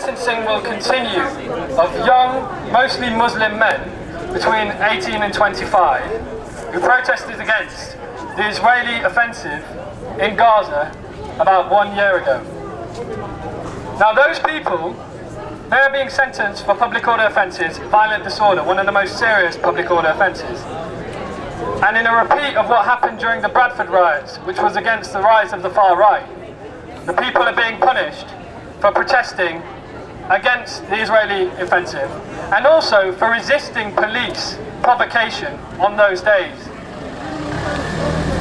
sentencing will continue of young, mostly Muslim men between 18 and 25 who protested against the Israeli offensive in Gaza about one year ago. Now those people, they are being sentenced for public order offences, violent disorder, one of the most serious public order offences. And in a repeat of what happened during the Bradford riots, which was against the rise of the far right, the people are being punished for protesting against the Israeli offensive and also for resisting police provocation on those days.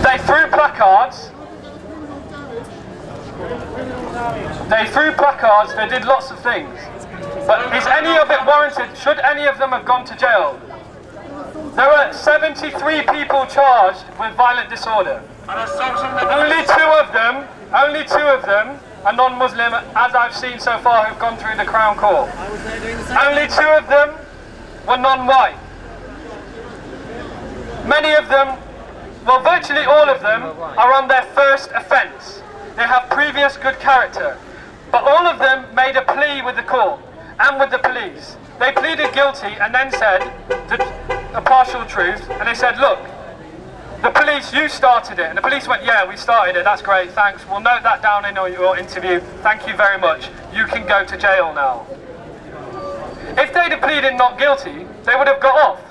They threw placards, they threw placards, they did lots of things. But is any of it warranted? Should any of them have gone to jail? There were 73 people charged with violent disorder. Only two of them, only two of them are non-Muslim, as I've seen so far, who've gone through the Crown Court. Only two of them were non-white. Many of them, well virtually all of them, are on their first offence. They have previous good character. But all of them made a plea with the court and with the police. They pleaded guilty and then said the, a partial truth, and they said, look, the police, you started it. And the police went, yeah, we started it, that's great, thanks. We'll note that down in your interview. Thank you very much. You can go to jail now. If they'd have pleaded not guilty, they would have got off.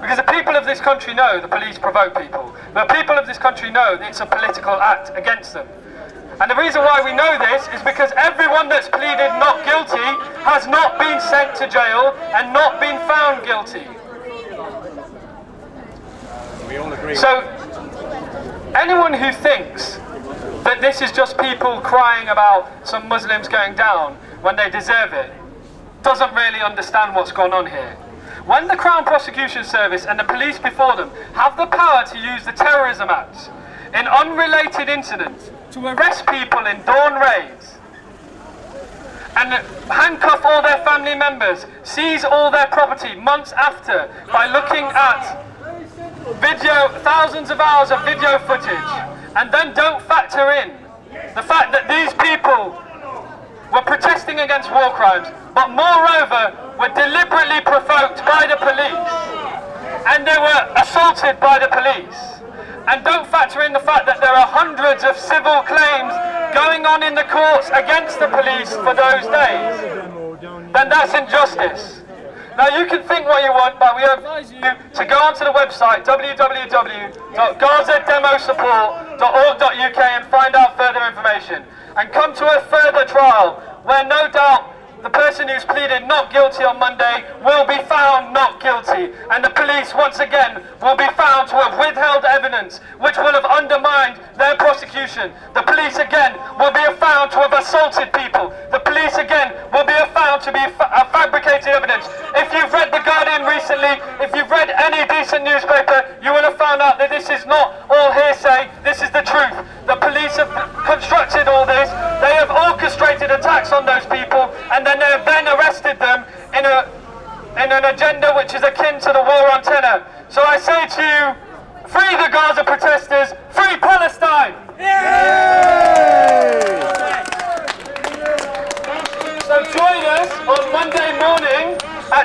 Because the people of this country know the police provoke people. The people of this country know it's a political act against them. And the reason why we know this is because everyone that's pleaded not guilty has not been sent to jail and not been found guilty. We all agree. So, anyone who thinks that this is just people crying about some Muslims going down when they deserve it, doesn't really understand what's gone on here. When the Crown Prosecution Service and the police before them have the power to use the Terrorism Act in unrelated incidents to arrest people in dawn raids and handcuff all their family members, seize all their property months after by looking at video, thousands of hours of video footage, and then don't factor in the fact that these people were protesting against war crimes, but moreover were deliberately provoked by the police, and they were assaulted by the police. And don't factor in the fact that there are hundreds of civil claims going on in the courts against the police for those days. Then that's injustice. Now you can think what you want, but we advise you to go onto the website www.gazademosupport.org.uk and find out further information. And come to a further trial where no doubt the person who's pleaded not guilty on Monday will be found not guilty. And the police, once again, will be found to have withheld evidence which will have undermined their prosecution. The police, again, will be found to have assaulted people. The police, again, will be found to be fa fabricated evidence. If you've read The Guardian recently, if you've read any decent newspaper, you will have found out that this is not all hearsay, this is the truth. The police have constructed all this, they have orchestrated attacks on those people, and then they have then arrested them in a in an agenda which is akin to the war on terror. So I say to you, free the Gaza protesters, free Palestine! So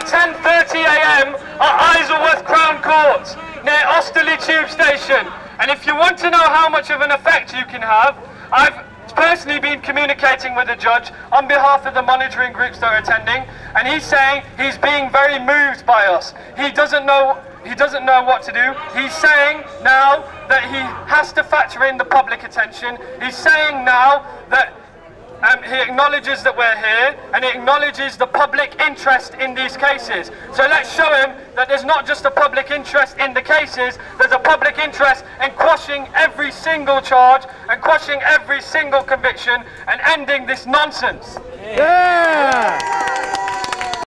at 10.30am at Isleworth Crown Court near Osterley Tube Station. And if you want to know how much of an effect you can have, I've personally been communicating with the judge on behalf of the monitoring groups that are attending, and he's saying he's being very moved by us. He doesn't know he doesn't know what to do. He's saying now that he has to factor in the public attention. He's saying now that um, he acknowledges that we're here and he acknowledges the public interest in these cases. So let's show him that there's not just a public interest in the cases, there's a public interest in quashing every single charge and quashing every single conviction and ending this nonsense. Yeah!